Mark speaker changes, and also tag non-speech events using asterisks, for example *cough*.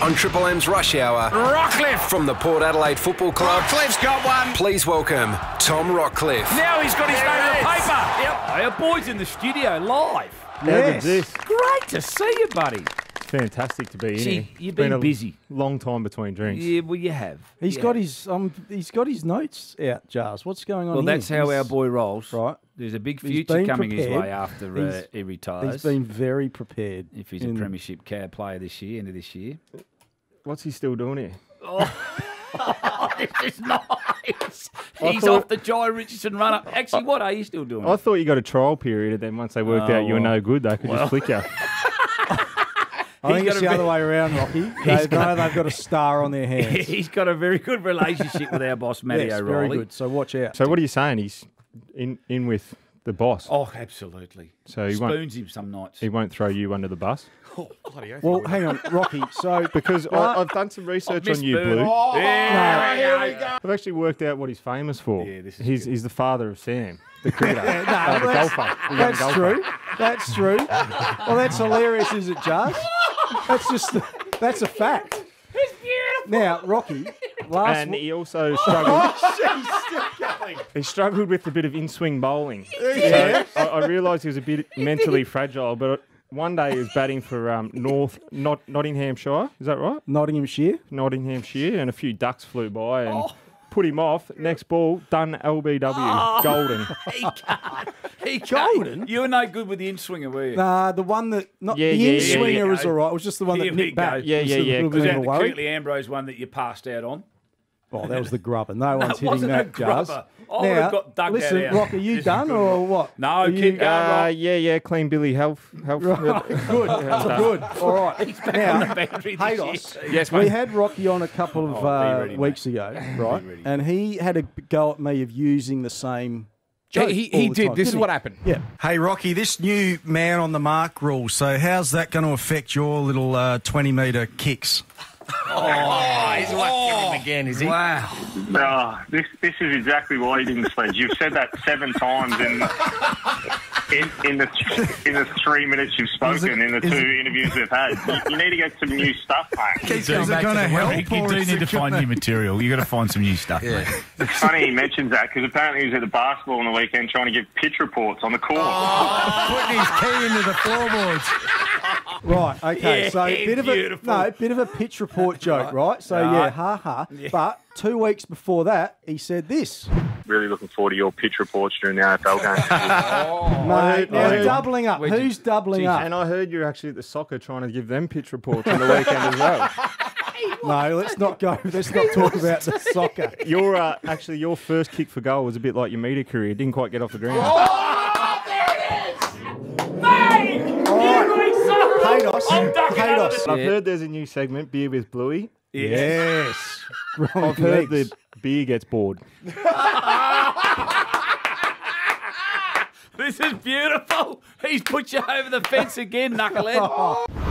Speaker 1: On Triple M's Rush Hour,
Speaker 2: Rockliff.
Speaker 1: from the Port Adelaide Football Club,
Speaker 2: Rockliff's got one.
Speaker 1: please welcome Tom Rockliff.
Speaker 2: Now he's got his name on the paper.
Speaker 3: Yep. Our boys in the studio live.
Speaker 4: Yes. this?
Speaker 3: Great to see you, buddy.
Speaker 4: Fantastic to be in here.
Speaker 3: you've
Speaker 4: been
Speaker 3: been
Speaker 4: a
Speaker 3: busy.
Speaker 4: Long time between drinks.
Speaker 3: Yeah, well, you have.
Speaker 5: He's
Speaker 3: You
Speaker 5: got his um. He's got his notes out, Jars. What's going on?
Speaker 3: Well,
Speaker 5: here?
Speaker 3: that's how
Speaker 5: He's-
Speaker 3: our boy rolls.
Speaker 5: Right.
Speaker 3: There's a big future
Speaker 5: been
Speaker 3: coming his way after uh, he retires.
Speaker 5: He's been very prepared.
Speaker 3: if he's
Speaker 5: in-
Speaker 3: a premiership cab player this year, end of this year.
Speaker 4: What's he still doing here?
Speaker 3: Oh, *laughs* this is nice. He's
Speaker 4: thought-
Speaker 3: off the Jhye Richardson run up. Actually, what are you still doing?
Speaker 4: I thought you got a trial period, and then once they worked
Speaker 3: Oh,
Speaker 4: out you were
Speaker 3: well.
Speaker 4: no good, they could just flick you. *laughs*
Speaker 5: I think
Speaker 3: He's
Speaker 5: it's
Speaker 3: got
Speaker 5: the other way around, Rocky. *laughs* They know they've got a star on their hands. *laughs*
Speaker 3: He's got a very good relationship with our boss, Matty
Speaker 5: yes,
Speaker 3: O'Reilly.
Speaker 5: very good. So watch out.
Speaker 4: So what are you saying? He's in in with the boss,
Speaker 3: Oh, absolutely.
Speaker 4: so he won't
Speaker 3: Spoons him some nights.
Speaker 4: he won't throw you under the bus. *laughs*
Speaker 5: well, hang on, Rocky. So
Speaker 4: Because I, I've done some research on you,
Speaker 3: Spoon.
Speaker 4: Blue.
Speaker 3: Yeah.
Speaker 4: I've actually worked out what he's famous for.
Speaker 3: Yeah, this is
Speaker 4: he's he's the father of Sam, the cricketer,
Speaker 5: no,
Speaker 4: uh, the
Speaker 5: that's,
Speaker 4: golfer. the
Speaker 5: that's
Speaker 4: golfer.
Speaker 5: true. That's true. Well, that's hilarious, is it, Jars? That's just that's a fact. It's beautiful. Now, Rocky, last
Speaker 4: And he also struggled. *laughs* he struggled with a bit of in-swing bowling. So I, I realised he was a bit mentally fragile. But one day he was batting for um, North Not Nottinghamshire. Is that right?
Speaker 5: Nottinghamshire.
Speaker 4: Nottinghamshire, and a few ducks flew by and put him off. Next ball, done LBW, oh. golden. *laughs*
Speaker 3: He can't. He can't.
Speaker 5: Golden?
Speaker 3: You were no good with the in swinger, were you?
Speaker 5: Nah, the one that not
Speaker 4: Yeah,
Speaker 5: the
Speaker 4: yeah,
Speaker 5: in
Speaker 4: yeah,
Speaker 5: swinger
Speaker 3: yeah.
Speaker 5: was all right. It was just the one
Speaker 3: Here
Speaker 5: that
Speaker 3: we
Speaker 5: nipped
Speaker 3: go.
Speaker 5: back.
Speaker 4: Yeah, yeah, yeah.
Speaker 5: little
Speaker 3: Was
Speaker 5: bit
Speaker 3: that the
Speaker 5: a
Speaker 3: Ambrose one that you passed out on?
Speaker 5: Oh, that was the grubber. No *laughs* one's
Speaker 3: That
Speaker 5: hitting
Speaker 3: wasn't a
Speaker 5: that, Jars.
Speaker 3: grubber. I would have got dug that
Speaker 5: listen,
Speaker 3: out.
Speaker 5: Rock, are you
Speaker 3: This is a
Speaker 5: done or what?
Speaker 3: No,
Speaker 5: Are
Speaker 3: keep
Speaker 5: you,
Speaker 3: going.
Speaker 4: Uh,
Speaker 3: Rock.
Speaker 4: yeah, yeah, clean Billy health, health. *laughs*
Speaker 5: Good, good. All right. now,
Speaker 3: Boundary this
Speaker 5: Haydos,
Speaker 3: year.
Speaker 4: Yes,
Speaker 5: we had Rocky on a couple of
Speaker 3: Oh,
Speaker 5: uh,
Speaker 3: ready, mate.
Speaker 5: weeks ago, right?
Speaker 3: ready.
Speaker 5: And he had a go at me of using the same joke.
Speaker 6: he,
Speaker 5: all
Speaker 6: he
Speaker 5: the
Speaker 6: did.
Speaker 5: time,
Speaker 6: This is
Speaker 5: didn't
Speaker 6: what happened.
Speaker 5: Yeah.
Speaker 7: Hey, Rocky, this new man on the mark rule. So, how's that going to affect your little uh, 20 metre kicks?
Speaker 6: He's whacking him again, is he?
Speaker 7: Wow.
Speaker 8: Ah, this this is exactly why you didn't sledge. You've said that seven times in in, in the in the three minutes you've spoken in the two
Speaker 7: it-
Speaker 8: interviews we've had. You, you need to get some new stuff, mate.
Speaker 7: Is it going to help?
Speaker 9: You
Speaker 7: or
Speaker 9: do
Speaker 7: is
Speaker 9: need
Speaker 7: it
Speaker 9: to find new material. You've got to find some new stuff. mate.
Speaker 8: It's funny he mentions that because apparently he was at the basketball on the weekend trying to give pitch reports on the court.
Speaker 7: Putting his key into the floorboards. *laughs*
Speaker 5: Right. Okay.
Speaker 3: Yeah,
Speaker 5: so bit of a no, bit of a pitch report *laughs* joke, right? So yeah,
Speaker 3: Right.
Speaker 5: ha ha. But two weeks before that, he said this.
Speaker 8: Really looking forward to your pitch reports during the AFL game.
Speaker 5: Mate, now
Speaker 4: I
Speaker 5: doubling up.
Speaker 4: Where'd you-
Speaker 5: Who's doubling up?
Speaker 4: And I heard you're actually at the soccer trying to give them pitch reports on the weekend as well. *laughs*
Speaker 5: No, let's not go. Let's not talk about the soccer.
Speaker 4: Your uh, actually your first kick for goal was a bit like your media career. Didn't quite get off the ground.
Speaker 5: Haydos. Haydos.
Speaker 4: I've heard there's a new segment, beer with Blewey.
Speaker 5: Yes. *laughs*
Speaker 4: I've heard the beer gets bored. *laughs*
Speaker 3: This is beautiful. He's put you over the fence again, knucklehead. *laughs*